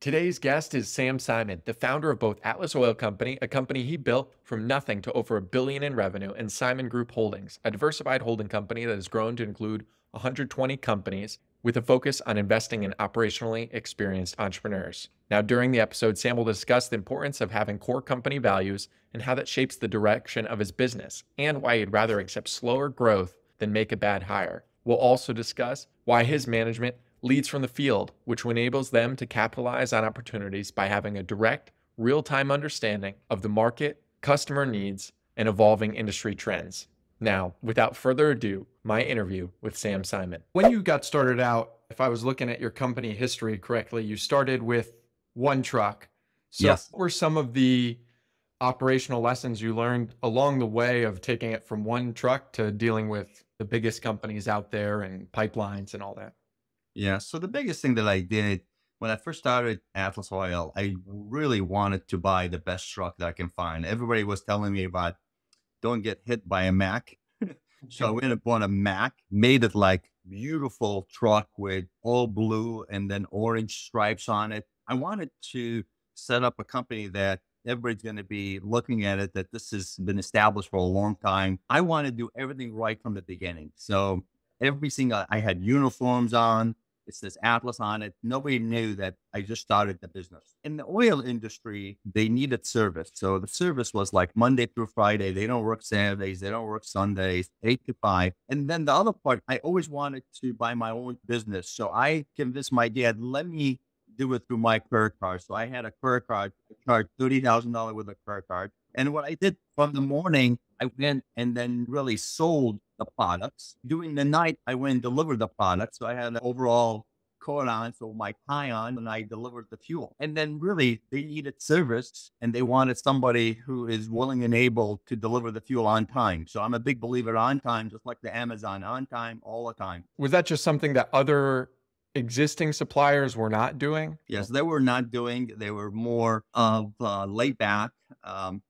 Today's guest is Sam Simon, the founder of both Atlas Oil Company, a company he built from nothing to over a billion in revenue, and Simon Group Holdings, a diversified holding company that has grown to include 120 companies with a focus on investing in operationally experienced entrepreneurs. Now, during the episode, Sam will discuss the importance of having core company values and how that shapes the direction of his business, and why he'd rather accept slower growth than make a bad hire. We'll also discuss why his management leads from the field, which enables them to capitalize on opportunities by having a direct, real time understanding of the market, customer needs, and evolving industry trends. Now, without further ado, my interview with Sam Simon. When you got started out, if I was looking at your company history correctly, you started with one truck. So, yes. what were some of the operational lessons you learned along the way of taking it from one truck to dealing with the biggest companies out there and pipelines and all that? Yeah. So the biggest thing that I did when I first started Atlas Oil, I really wanted to buy the best truck that I can find. Everybody was telling me about don't get hit by a Mack. so I went and bought a Mack, made it like beautiful truck with all blue and then orange stripes on it. I wanted to set up a company that everybody's going to be looking at it, that this has been established for a long time. I want to do everything right from the beginning. So every single, I had uniforms on. It says Atlas on it. Nobody knew that I just started the business. In the oil industry, they needed service. So the service was like Monday through Friday. They don't work Saturdays. They don't work Sundays, eight to five. And then the other part, I always wanted to buy my own business. So I convinced my dad, let me do it through my credit card. So I had a credit card, I charged $30,000 with a credit card. And what I did from the morning, I went and then really sold the products. During the night, I went and delivered the products. So I had an overall coat on, so my tie on, and I delivered the fuel. And then really, they needed service and they wanted somebody who is willing and able to deliver the fuel on time. So I'm a big believer on time, just like the Amazon on time, all the time. Was that just something that other existing suppliers were not doing? Yes, they were not doing. They were more of uh, laid back. Um,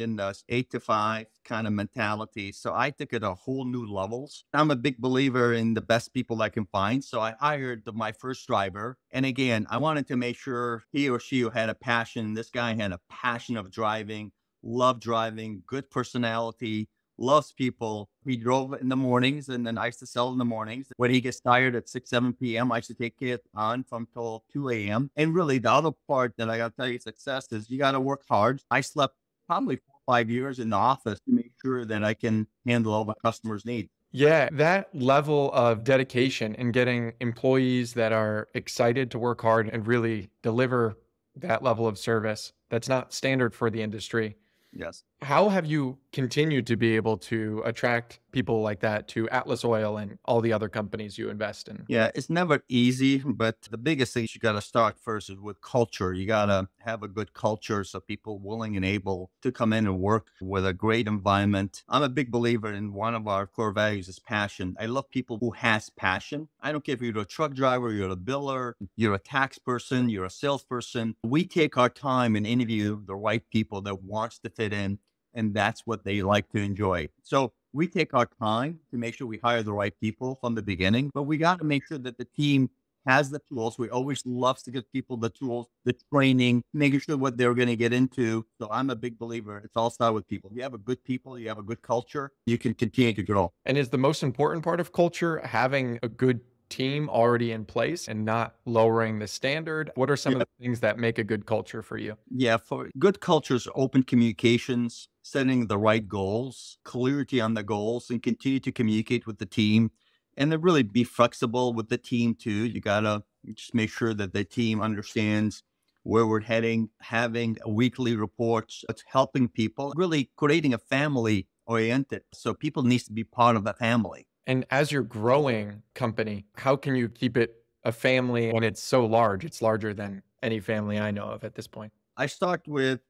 in the eight to five kind of mentality. So I took it a whole new levels. I'm a big believer in the best people I can find. So I hired the, my first driver. And again, I wanted to make sure he or she had a passion. This guy had a passion of driving, loved driving, good personality, loves people. He drove in the mornings and then I used to sell in the mornings. When he gets tired at 6, 7 p.m., I used to take it on from till 2 a.m. And really, the other part that I got to tell you success is you got to work hard. I slept probably four or five years in the office to make sure that I can handle all the customers' needs. Yeah, that level of dedication and getting employees that are excited to work hard and really deliver that level of service that's not standard for the industry. Yes. How have you continued to be able to attract people like that to Atlas Oil and all the other companies you invest in? Yeah, it's never easy, but the biggest thing you got to start first is with culture. You got to have a good culture so people willing and able to come in and work with a great environment. I'm a big believer in one of our core values is passion. I love people who has passion. I don't care if you're a truck driver, you're a biller, you're a tax person, you're a salesperson. We take our time and interview the right people that wants to fit in and that's what they like to enjoy. So we take our time to make sure we hire the right people from the beginning, but we got to make sure that the team has the tools. We always love to give people the tools, the training, making sure what they're going to get into. So I'm a big believer. It's all start with people. If you have a good people, you have a good culture, you can continue to grow. And is the most important part of culture having a good team already in place and not lowering the standard? What are some yeah. of the things that make a good culture for you? Yeah, for good cultures, open communications, setting the right goals, clarity on the goals, and continue to communicate with the team. And then really be flexible with the team too. You gotta just make sure that the team understands where we're heading, having weekly reports, it's helping people, really creating a family oriented. So people needs to be part of the family. And as you're growing company, how can you keep it a family when it's so large? It's larger than any family I know of at this point. I start with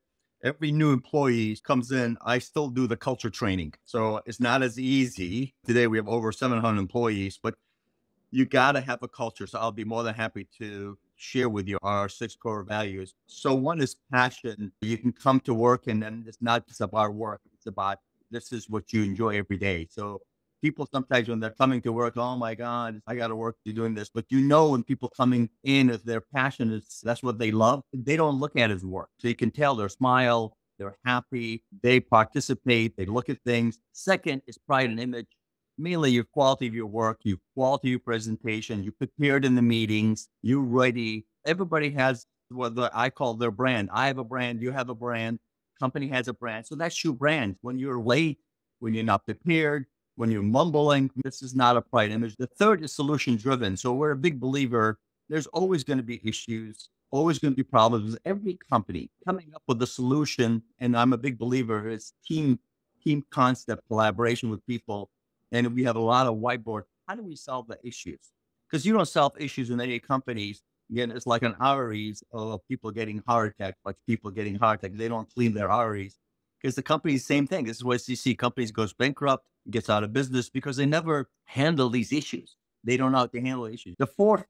every new employee comes in, I still do the culture training. So it's not as easy. Today we have over 700 employees, but you got to have a culture. So I'll be more than happy to share with you our six core values. So one is passion. You can come to work and then it's not just about work. It's about this is what you enjoy every day. So people sometimes when they're coming to work, oh my God, I got to work to doing this. But you know, when people coming in, if they're passionate, that's what they love. They don't look at it as work. So you can tell their smile, they're happy, they participate, they look at things. Second is pride and image. Mainly your quality of your work, your quality of your presentation, you prepared in the meetings, you're ready. Everybody has what I call their brand. I have a brand, you have a brand, company has a brand. So that's your brand. When you're late, when you're not prepared, when you're mumbling, this is not a pride image. The third is solution driven. So we're a big believer. There's always going to be issues, always going to be problems. With every company coming up with a solution, and I'm a big believer, is team team concept collaboration with people. And we have a lot of whiteboard. How do we solve the issues? Because you don't solve issues in any companies. Again, it's like an arteries of people getting heart attack, like people getting heart attack. They don't clean their arteries because the company's same thing. This is why you see companies goes bankrupt, gets out of business because they never handle these issues. They don't know how to handle issues. The fourth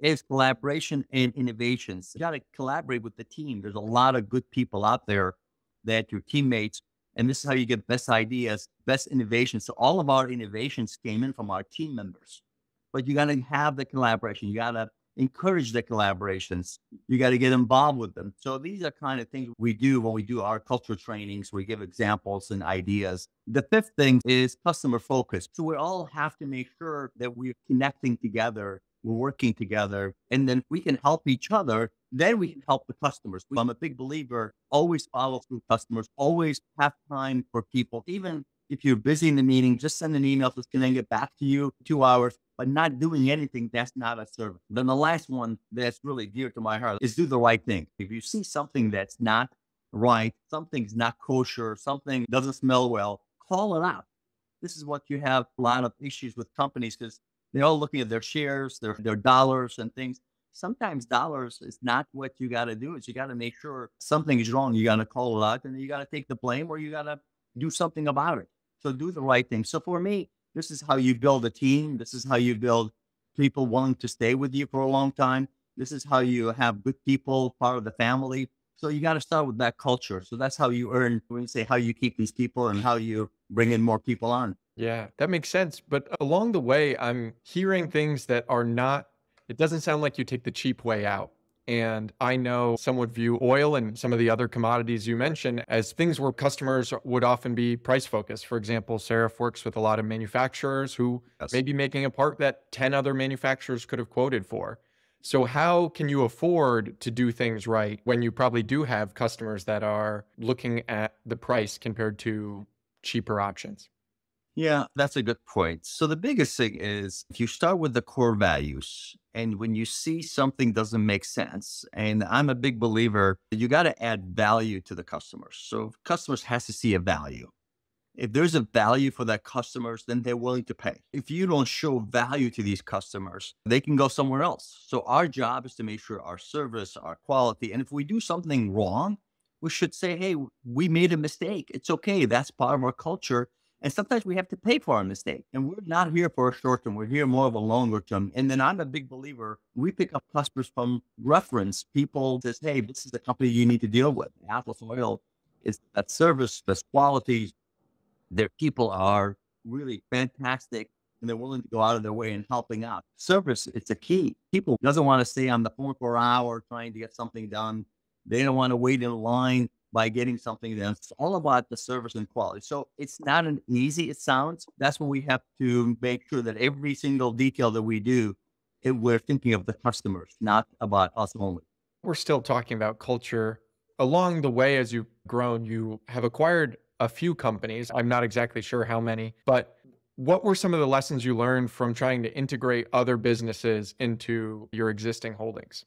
is collaboration and innovations. You got to collaborate with the team. There's a lot of good people out there that your teammates, and this is how you get best ideas, best innovations. So all of our innovations came in from our team members. But you got to have the collaboration. You got to encourage the collaborations. You got to get involved with them. So these are kind of things we do when we do our culture trainings. We give examples and ideas. The fifth thing is customer focus. So we all have to make sure that we're connecting together, we're working together, and then we can help each other. Then we can help the customers. I'm a big believer, always follow through customers, always have time for people, even if you're busy in the meeting, just send an email. It's going to get back to you two hours, but not doing anything, that's not a service. Then the last one that's really dear to my heart is do the right thing. If you see something that's not right, something's not kosher, something doesn't smell well, call it out. This is what you have a lot of issues with companies because they're all looking at their shares, their, their dollars and things. Sometimes dollars is not what you got to do. Is you got to make sure something is wrong. You got to call it out and you got to take the blame or you got to do something about it. So do the right thing. So for me, this is how you build a team. This is how you build people willing to stay with you for a long time. This is how you have good people, part of the family. So you got to start with that culture. So that's how you earn, when you say how you keep these people and how you bring in more people on. Yeah, that makes sense. But along the way, I'm hearing things that are not, it doesn't sound like you take the cheap way out. And I know some would view oil and some of the other commodities you mentioned as things where customers would often be price focused. For example, Seraph works with a lot of manufacturers who yes. may be making a part that 10 other manufacturers could have quoted for. So, how can you afford to do things right when you probably do have customers that are looking at the price compared to cheaper options? Yeah, that's a good point. So the biggest thing is if you start with the core values and when you see something doesn't make sense, and I'm a big believer, you got to add value to the customers. So customers has to see a value. If there's a value for that customers, then they're willing to pay. If you don't show value to these customers, they can go somewhere else. So our job is to make sure our service, our quality, and if we do something wrong, we should say, hey, we made a mistake. It's okay. That's part of our culture and sometimes we have to pay for our mistake. And we're not here for a short term. We're here more of a longer term. And then I'm a big believer. We pick up customers from reference. People says, hey, this is the company you need to deal with. Atlas Oil is that service, best quality. Their people are really fantastic and they're willing to go out of their way in helping out. Service, it's a key. People doesn't want to stay on the phone for an hour trying to get something done. They don't want to wait in line by getting something that's all about the service and quality. So it's not an easy, it sounds. That's when we have to make sure that every single detail that we do, it, we're thinking of the customers, not about us only. We're still talking about culture. Along the way, as you've grown, you have acquired a few companies. I'm not exactly sure how many, but what were some of the lessons you learned from trying to integrate other businesses into your existing holdings?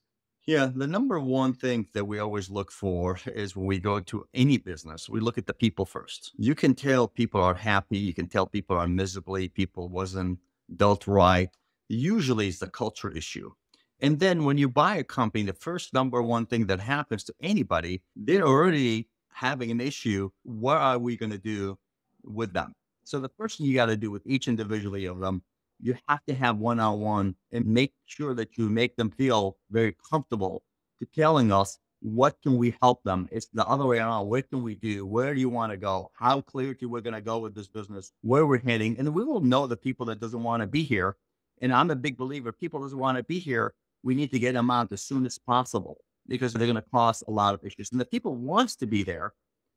Yeah, the number one thing that we always look for is when we go to any business, we look at the people first. You can tell people are happy, you can tell people are miserably, people wasn't dealt right. Usually it's the culture issue. And then when you buy a company, the first number one thing that happens to anybody, they're already having an issue. What are we going to do with them? So the first thing you got to do with each individually of them you have to have one on one and make sure that you make them feel very comfortable to telling us what can we help them? It's the other way around. What can we do? Where do you want to go? How clear we're going to go with this business? Where we're heading? And we will know the people that doesn't want to be here. And I'm a big believer. People doesn't want to be here. We need to get them out as soon as possible because they're going to cause a lot of issues. And the people wants to be there,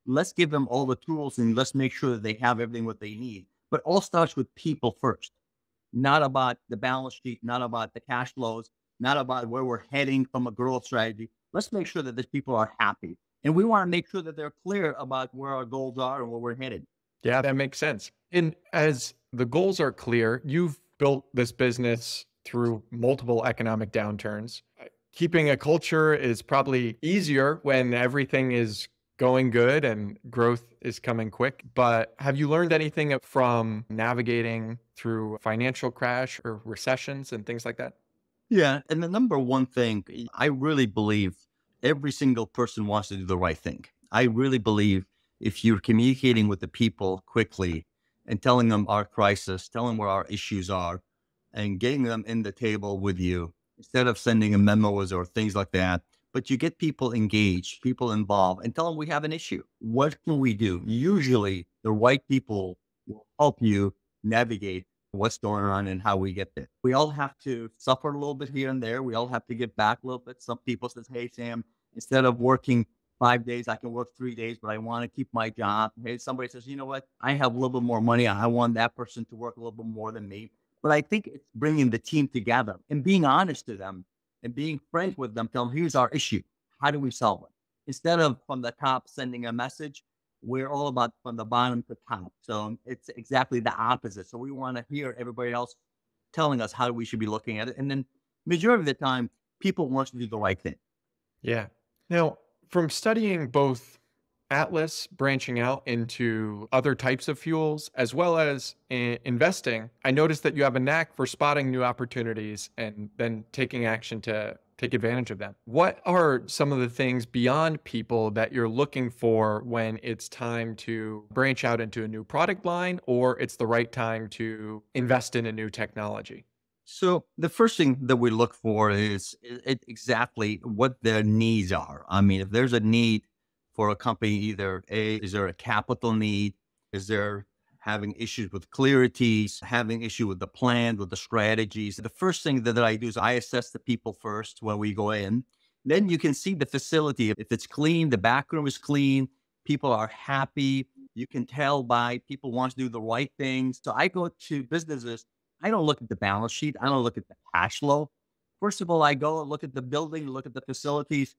let's give them all the tools and let's make sure that they have everything what they need. But all starts with people first, not about the balance sheet, not about the cash flows, not about where we're heading from a growth strategy let's make sure that these people are happy. And we want to make sure that they're clear about where our goals are and where we're headed. Yeah, that makes sense. And as the goals are clear, you've built this business through multiple economic downturns. Keeping a culture is probably easier when everything is going good and growth is coming quick. But have you learned anything from navigating through financial crash or recessions and things like that? Yeah. And the number one thing, I really believe every single person wants to do the right thing. I really believe if you're communicating with the people quickly and telling them our crisis, telling them where our issues are, and getting them in the table with you instead of sending them memos or things like that. But you get people engaged, people involved, and tell them we have an issue. What can we do? Usually, the right people will help you navigate what's going on and how we get there. We all have to suffer a little bit here and there. We all have to give back a little bit. Some people says, "Hey Sam, instead of working five days, I can work three days, but I want to keep my job." Hey, somebody says, "You know what? I have a little bit more money. I want that person to work a little bit more than me." But I think it's bringing the team together and being honest to them and being frank with them. Tell them, "Here's our issue. How do we solve it?" Instead of from the top sending a message, we're all about from the bottom to top. So um, it's exactly the opposite. So we want to hear everybody else telling us how we should be looking at it. And then majority of the time, people want to do the right thing. Yeah. Now, from studying both Atlas branching out into other types of fuels as well as eh, investing, I noticed that you have a knack for spotting new opportunities and then taking action to take advantage of them. What are some of the things beyond people that you're looking for when it's time to branch out into a new product line or it's the right time to invest in a new technology? So the first thing that we look for is exactly what their needs are. I mean, if there's a need for a company, either a is there a capital need? Is there having issues with clarity, having issue with the plan, with the strategies. The first thing that, I do is I assess the people first when we go in. Then you can see the facility. If it's clean, the backroom is clean, people are happy. You can tell by people want to do the right things. So I go to businesses. I don't look at the balance sheet. I don't look at the cash flow. First of all, I go look at the building, look at the facilities,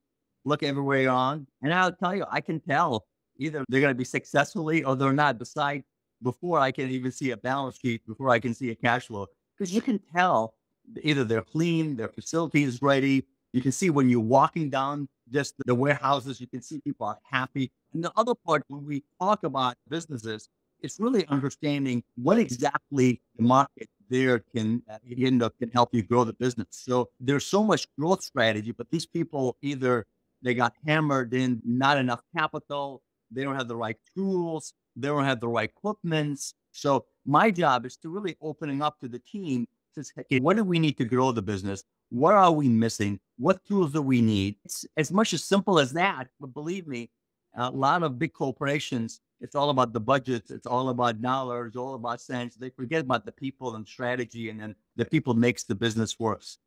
look everywhere on. And I'll tell you, I can tell either they're going to be successfully or they're not. Besides before I can even see a balance sheet, before I can see a cash flow, because you can tell either they're clean, their facility is ready. You can see when you're walking down just the warehouses, you can see people are happy. And the other part, when we talk about businesses, it's really understanding what exactly the market there can end up can help you grow the business. So there's so much growth strategy, but these people either they got hammered in not enough capital, they don't have the right tools, they don't have the right equipment. So my job is to really opening up to the team to say, what do we need to grow the business? What are we missing? What tools do we need? It's as much as simple as that. But believe me, a lot of big corporations, it's all about the budgets. It's all about dollars, all about cents. They forget about the people and strategy, and then the people makes the business worse.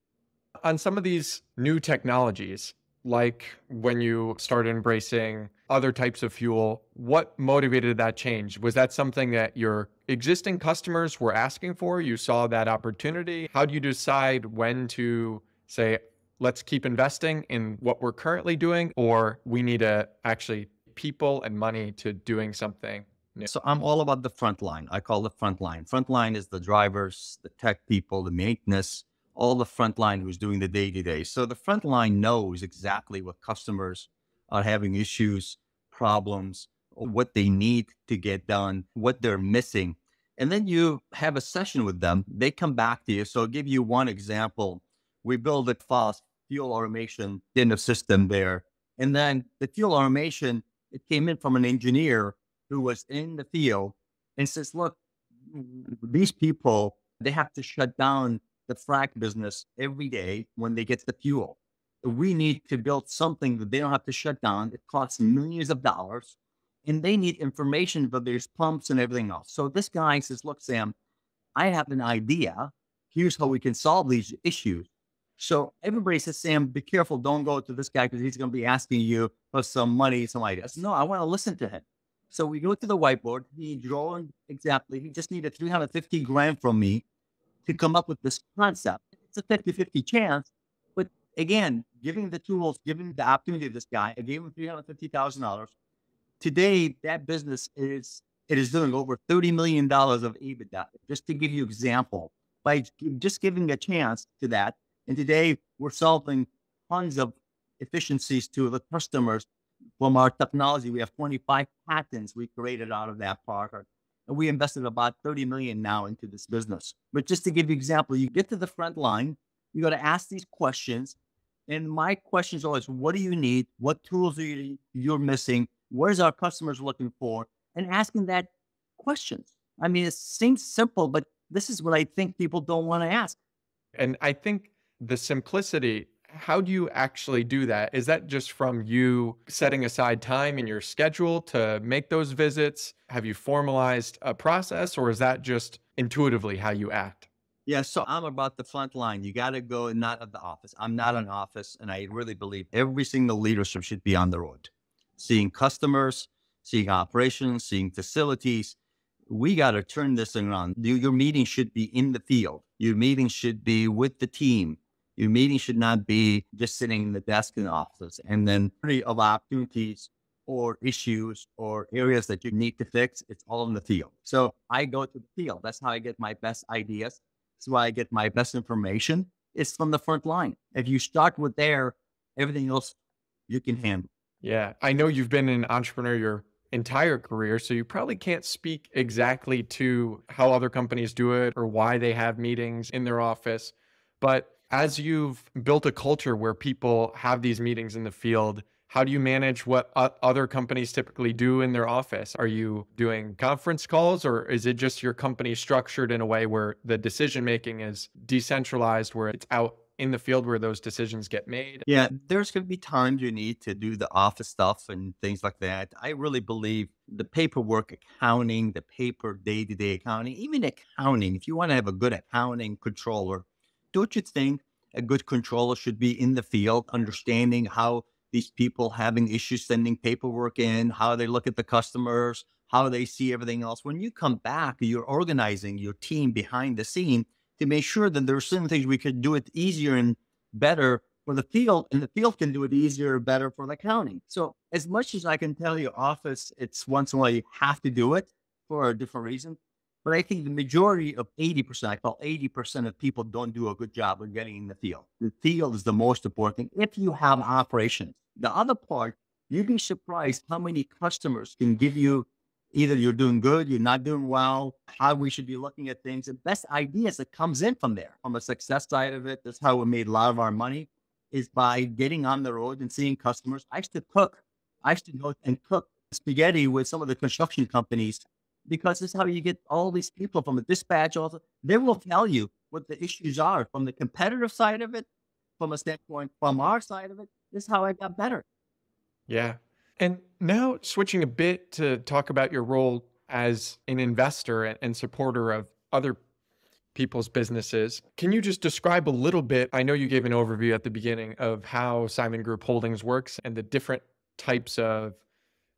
On some of these new technologies, like when you started embracing other types of fuel, what motivated that change? Was that something that your existing customers were asking for? You saw that opportunity? How do you decide when to say, let's keep investing in what we're currently doing, or we need to actually people and money to doing something New. So I'm all about the front line. I call the front line. Front line is the drivers, the tech people, the maintenance, all the front line who's doing the day to day. So the front line knows exactly what customers are having issues, problems, what they need to get done, what they're missing. And then you have a session with them. They come back to you. So I'll give you one example. We build a fast fuel automation in the system there. And then the fuel automation, it came in from an engineer who was in the field and says, look, these people, they have to shut down the frac business every day when they get the fuel. we need to build something that they don't have to shut down. It costs millions of dollars and they need information, but there's pumps and everything else. So this guy says, look, Sam, I have an idea. Here's how we can solve these issues. So everybody says, Sam, be careful. Don't go to this guy because he's going to be asking you for some money, some ideas. No, I want to listen to him. So we go to the whiteboard. He drew exactly. He just needed 350 grand from me to come up with this concept. It's a 50 50 chance. But again, giving the tools, giving the opportunity to this guy, I gave him $350,000. Today, that business is it is doing over $30 million of EBITDA. Just to give you example, by just giving a chance to that. And today we're solving tons of efficiencies to the customers from our technology. We have 25 patents we created out of that part. And we invested about 30 million now into this business. But just to give you example, you get to the front line, you got to ask these questions. And my question is always, what do you need? What tools are you, you're missing? What is our customers looking for? And asking that questions. I mean, it seems simple, but this is what I think people don't want to ask. And I think the simplicity how do you actually do that? Is that just from you setting aside time in your schedule to make those visits? Have you formalized a process or is that just intuitively how you act? Yeah, so I'm about the front line. You got to go and not at the office. I'm not an office. And I really believe every single leadership should be on the road, seeing customers, seeing operations, seeing facilities. We got to turn this around. Your meeting should be in the field. Your meeting should be with the team your meeting should not be just sitting in the desk in the office and then of opportunities or issues or areas that you need to fix. It's all in the field. So I go to the field. That's how I get my best ideas. That's why I get my best information. It's from the front line. If you start with there, everything else you can handle. Yeah. I know you've been an entrepreneur your entire career, so you probably can't speak exactly to how other companies do it or why they have meetings in their office. But as you've built a culture where people have these meetings in the field, how do you manage what other companies typically do in their office? Are you doing conference calls or is it just your company structured in a way where the decision making is decentralized, where it's out in the field where those decisions get made? Yeah, there's going to be times you need to do the office stuff and things like that. I really believe the paperwork accounting, the paper day to day accounting, even accounting, if you want to have a good accounting controller, don't you think a good controller should be in the field, understanding how these people having issues sending paperwork in, how they look at the customers, how they see everything else. When you come back, you're organizing your team behind the scene to make sure that there are certain things we could do it easier and better for the field, and the field can do it easier or better for the county. So, as much as I can tell you, office, it's once in a while you have to do it for a different reason. But I think the majority of 80%, I call 80% of people don't do a good job of getting in the field. The field is the most important thing if you have operations. The other part, you'd be surprised how many customers can give you either you're doing good, you're not doing well, how we should be looking at things. The best ideas that comes in from there, from a success side of it, that's how we made a lot of our money, is by getting on the road and seeing customers. I used to cook. I used to go and cook spaghetti with some of the construction companies because this is how you get all these people from the dispatch. Also, they will tell you what the issues are from the competitive side of it, from a standpoint from our side of it. This is how I got better. Yeah. And now switching a bit to talk about your role as an investor and supporter of other people's businesses. Can you just describe a little bit? I know you gave an overview at the beginning of how Simon Group Holdings works and the different types of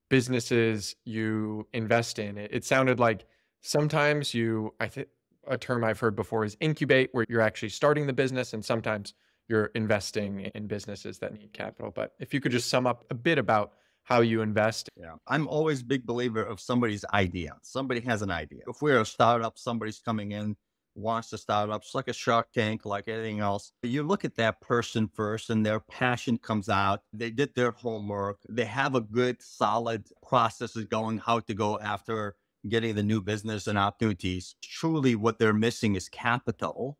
businesses you invest in. It, it sounded like sometimes you, I think a term I've heard before is incubate, where you're actually starting the business, and sometimes you're investing in businesses that need capital. But if you could just sum up a bit about how you invest. Yeah, I'm always big believer of somebody's idea. Somebody has an idea. If we're a startup, somebody's coming in wants to start up. It's like a shark tank, like anything else. You look at that person first and their passion comes out. They did their homework. They have a good, solid processes going how to go after getting the new business and opportunities. Truly, what they're missing is capital.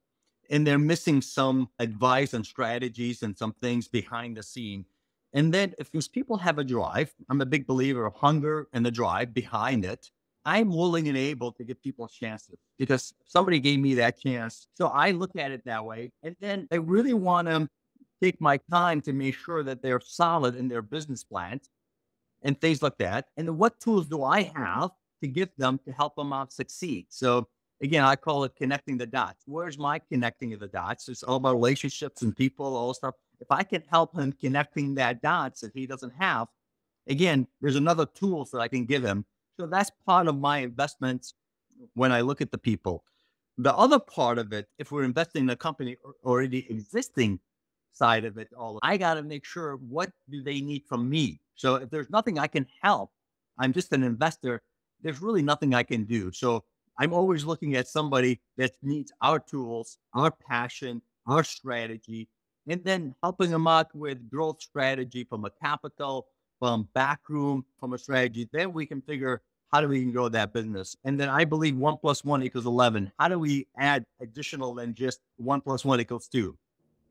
And they're missing some advice and strategies and some things behind the scene. And then if these people have a drive, I'm a big believer of hunger and the drive behind it I'm willing and able to give people chances because somebody gave me that chance. So I look at it that way. And then I really want to take my time to make sure that they're solid in their business plans and things like that. And what tools do I have to give them to help them out succeed? So again, I call it connecting the dots. Where's my connecting of the dots? It's all about relationships and people, all stuff. If I can help him connecting that dots that he doesn't have, again, there's another tools that I can give him. So that's part of my investments when I look at the people. The other part of it, if we're investing in a company already existing side of it all, I got to make sure what do they need from me. So if there's nothing I can help, I'm just an investor. There's really nothing I can do. So I'm always looking at somebody that needs our tools, our passion, our strategy, and then helping them out with growth strategy from a capital, from backroom, from a strategy. Then we can figure how do we can grow that business? And then I believe one plus one equals 11. How do we add additional than just one plus one equals two?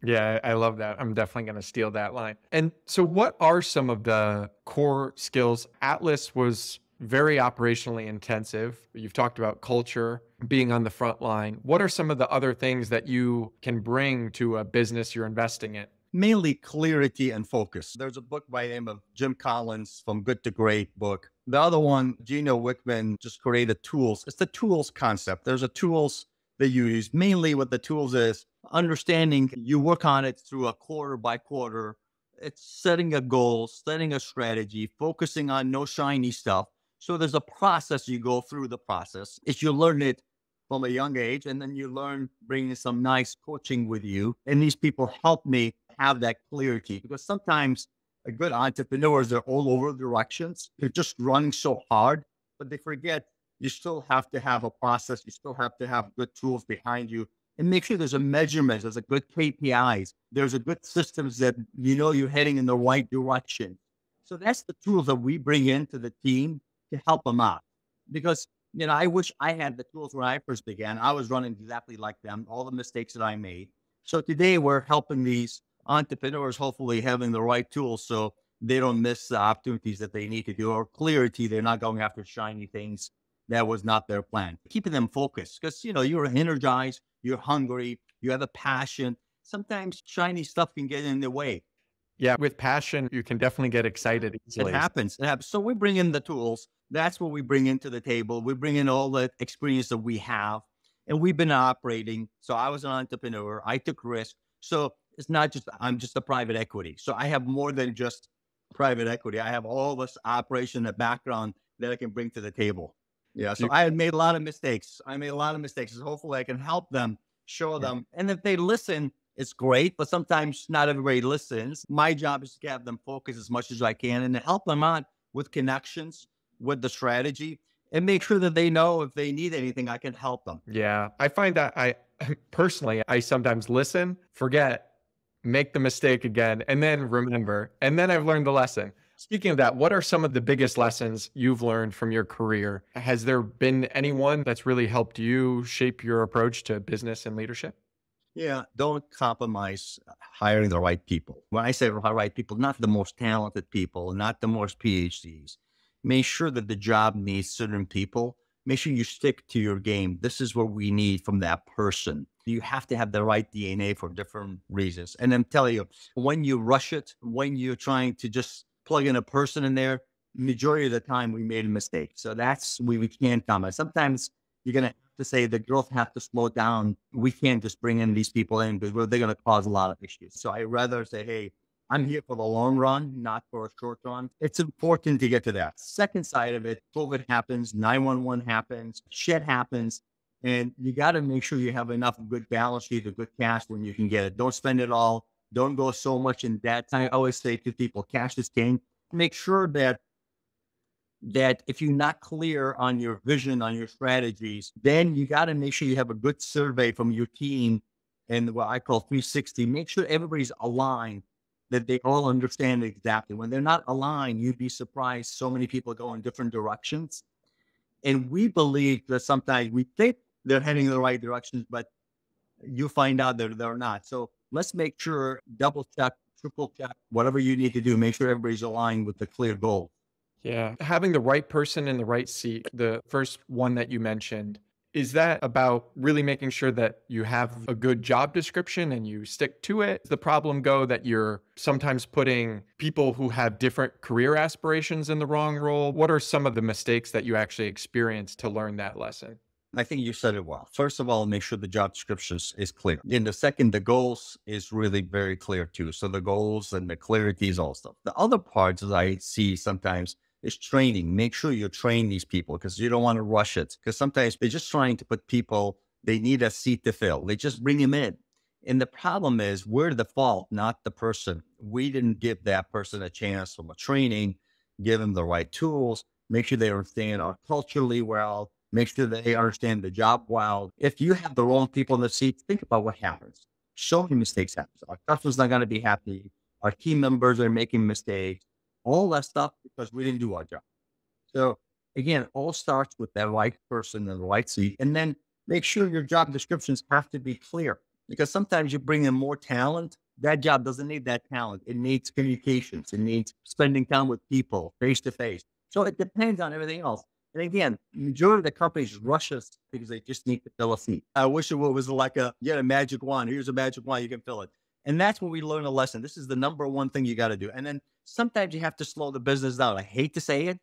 Yeah, I love that. I'm definitely going to steal that line. And so, what are some of the core skills? Atlas was very operationally intensive. You've talked about culture, being on the front line. What are some of the other things that you can bring to a business you're investing in? Mainly clarity and focus. There's a book by the name of Jim Collins from Good to Great book. The other one, Gino Wickman just created tools. It's the tools concept. There's a tools that you use. Mainly what the tools is understanding you work on it through a quarter by quarter. It's setting a goal, setting a strategy, focusing on no shiny stuff so there's a process you go through the process. If you learn it from a young age, and then you learn bringing some nice coaching with you. And these people help me have that clarity because sometimes a good entrepreneurs are all over directions. They're just running so hard, but they forget you still have to have a process. You still have to have good tools behind you and make sure there's a measurement, there's a good KPIs, there's a good systems that you know you're heading in the right direction. So that's the tools that we bring into the team to help them out. Because, you know, I wish I had the tools when I first began. I was running exactly like them, all the mistakes that I made. So today we're helping these entrepreneurs, hopefully having the right tools so they don't miss the opportunities that they need to do or clarity. They're not going after shiny things. That was not their plan. Keeping them focused because, you know, you're energized, you're hungry, you have a passion. Sometimes shiny stuff can get in the way. Yeah, with passion, you can definitely get excited easily. It happens. It happens. So we bring in the tools. That's what we bring into the table. We bring in all the experience that we have. And we've been operating. So I was an entrepreneur. I took risk. So it's not just I'm just a private equity. So I have more than just private equity. I have all this operation and background that I can bring to the table. Yeah. So I had made a lot of mistakes. I made a lot of mistakes. So hopefully I can help them, show them. And if they listen, it's great, but sometimes not everybody listens. My job is to have them focus as much as I can and to help them out with connections, with the strategy, and make sure that they know if they need anything, I can help them. Yeah. I find that I personally, I sometimes listen, forget, make the mistake again, and then remember. And then I've learned the lesson. Speaking of that, what are some of the biggest lessons you've learned from your career? Has there been anyone that's really helped you shape your approach to business and leadership? Yeah, don't compromise hiring the right people. When I say the right people, not the most talented people, not the most PhDs. Make sure that the job needs certain people. Make sure you stick to your game. This is what we need from that person. You have to have the right DNA for different reasons. And I'm telling you, when you rush it, when you're trying to just plug in a person in there, majority of the time we made a mistake. So that's we, we can't comment. Sometimes you're going to have to say the growth has to slow down. We can't just bring in these people in because they're going to cause a lot of issues. So I rather say, hey, I'm here for the long run, not for a short run. It's important to get to that. Second side of it, COVID happens, 911 happens, shit happens. And you got to make sure you have enough good balance sheet or good cash when you can get it. Don't spend it all. Don't go so much in debt. I always say to people, cash is king. Make sure that that if you're not clear on your vision, on your strategies, then you got to make sure you have a good survey from your team and what I call 360. Make sure everybody's aligned, that they all understand exactly. When they're not aligned, you'd be surprised so many people go in different directions. And we believe that sometimes we think they're heading in the right directions, but you find out that they're not. So let's make sure, double check, triple check, whatever you need to do, make sure everybody's aligned with the clear goal. Yeah. Having the right person in the right seat, the first one that you mentioned, Is that about really making sure that you have a good job description and you stick to it? Does the problem go that you're sometimes putting people who have different career aspirations in the wrong role? What are some of the mistakes that you actually experienced to learn that lesson? I think you said it well. First of all, make sure the job description is clear. And the second, the goals is really very clear too. So the goals and the clarity is all stuff. The other parts that I see sometimes is training. Make sure you train these people because you don't want to rush it. Because sometimes they're just trying to put people, they need a seat to fill. They just bring them in. And the problem is we're the fault, not the person. We didn't give that person a chance from a training, give them the right tools, make sure they understand our culturally well, make sure they understand the job well. If you have the wrong people in the seat, think about what happens. So many mistakes happen. Our customer's not going to be happy. Our team members are making mistakes all that stuff because we didn't do our job. So again, all starts with that right person in the right seat. And then make sure your job descriptions have to be clear because sometimes you bring in more talent. That job doesn't need that talent. It needs communications. It needs spending time with people face to face. So it depends on everything else. And again, majority of the companies rush us because they just need to fill a seat. I wish it was like a, you had a magic wand. Here's a magic wand. You can fill it. And that's when we learn a lesson. This is the number one thing you got to do. And then sometimes you have to slow the business down. I hate to say it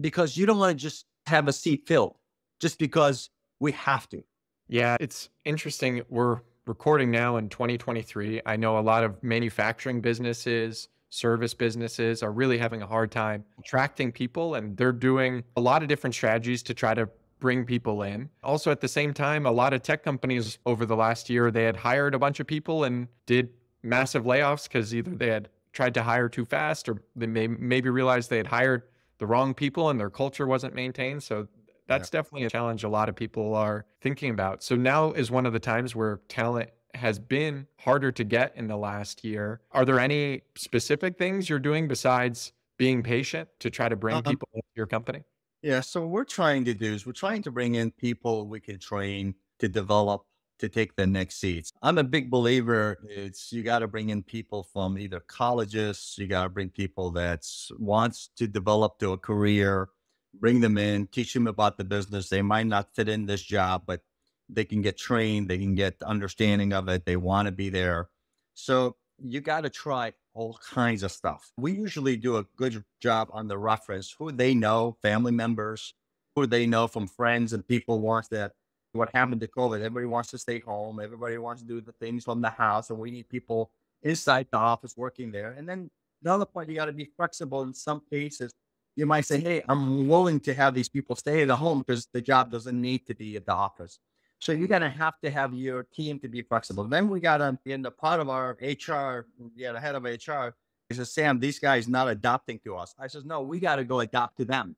because you don't want to just have a seat filled just because we have to. Yeah, it's interesting. We're recording now in 2023. I know a lot of manufacturing businesses, service businesses are really having a hard time attracting people, and they're doing a lot of different strategies to try to bring people in. Also, at the same time, a lot of tech companies over the last year, they had hired a bunch of people and did massive layoffs because either they had tried to hire too fast or they may, maybe realized they had hired the wrong people and their culture wasn't maintained. So that's yeah. definitely a challenge a lot of people are thinking about. So now is one of the times where talent has been harder to get in the last year. Are there any specific things you're doing besides being patient to try to bring uh-huh. people into your company? Yeah, so what we're trying to do is we're trying to bring in people we can train to develop to take the next seats. I'm a big believer. It's you got to bring in people from either colleges, you got to bring people that wants to develop to a career, bring them in, teach them about the business. They might not fit in this job, but they can get trained, they can get understanding of it. They want to be there. So you got to try all kinds of stuff. We usually do a good job on the reference, who they know, family members, who they know from friends and people wants that what happened to COVID. Everybody wants to stay home. Everybody wants to do the things from the house, and we need people inside the office working there. And then another point, you got to be flexible. In some cases, you might say, "Hey, I'm willing to have these people stay at home because the job doesn't need to be at the office." So you're gonna have to have your team to be flexible. Then we got to in the part of our HR, yeah, the head of HR. He says, "Sam, these guys not adopting to us." I says, "No, we got to go adopt to them."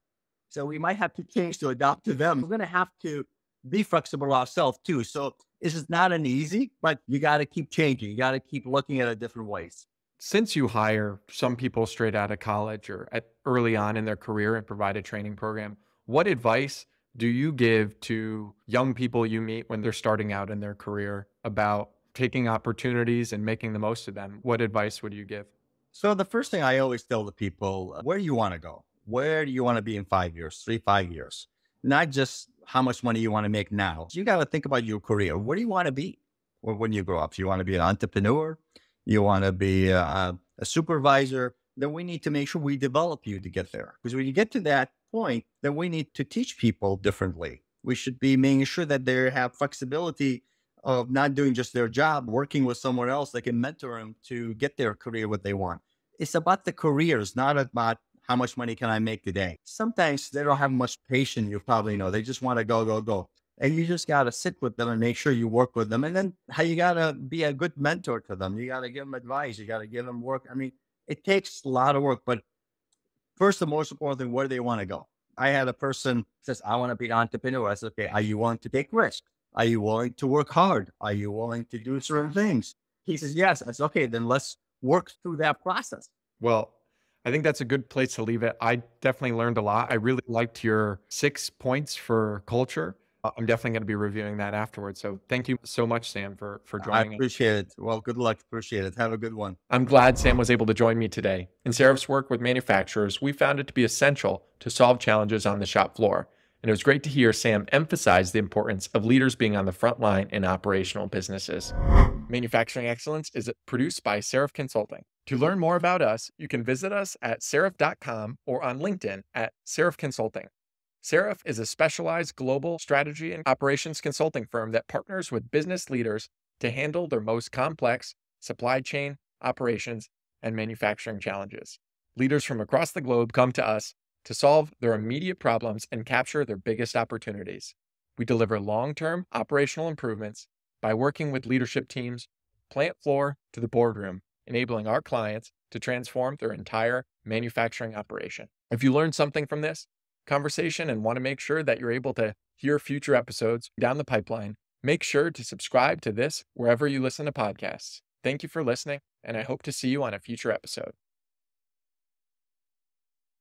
So we might have to change to adopt to them. We're gonna have to be flexible ourselves too. So this is not an easy, but you got to keep changing. You got to keep looking at it different ways. Since you hire some people straight out of college or at early on in their career and provide a training program, what advice do you give to young people you meet when they're starting out in their career about taking opportunities and making the most of them? What advice would you give? So the first thing I always tell the people, where do you want to go? Where do you want to be in five years, three, five years? Not just how much money you want to make now. You got to think about your career. Where do you want to be when you grow up? You want to be an entrepreneur? You want to be a, a supervisor? Then we need to make sure we develop you to get there. Because when you get to that point, then we need to teach people differently. We should be making sure that they have flexibility of not doing just their job, working with someone else that can mentor them to get their career what they want. It's about the careers, not about how much money can I make today? Sometimes they don't have much patience, you probably know. They just want to go, go, go. And you just got to sit with them and make sure you work with them. And then how you got to be a good mentor to them. You got to give them advice. You got to give them work. I mean, it takes a lot of work, but first, the most important thing, where do they want to go? I had a person says, I want to be an entrepreneur. I said, okay, are you willing to take risks? Are you willing to work hard? Are you willing to do certain things? He says, yes. I said, okay, then let's work through that process. Well, I think that's a good place to leave it. I definitely learned a lot. I really liked your six points for culture. Uh, I'm definitely going to be reviewing that afterwards. So thank you so much, Sam, for for joining. I appreciate us. it. Well, good luck. Appreciate it. Have a good one. I'm glad Sam was able to join me today. In Seraph's work with manufacturers, we found it to be essential to solve challenges on the shop floor. And it was great to hear Sam emphasize the importance of leaders being on the front line in operational businesses. Manufacturing Excellence is produced by Seraph Consulting. To learn more about us, you can visit us at seraph.com or on LinkedIn at Seraph Consulting. Seraph is a specialized global strategy and operations consulting firm that partners with business leaders to handle their most complex supply chain, operations, and manufacturing challenges. Leaders from across the globe come to us to solve their immediate problems and capture their biggest opportunities. We deliver long term operational improvements by working with leadership teams, plant floor to the boardroom, enabling our clients to transform their entire manufacturing operation. If you learned something from this, conversation and want to make sure that you're able to hear future episodes down the pipeline, make sure to subscribe to this wherever you listen to podcasts. Thank you for listening, and I hope to see you on a future episode.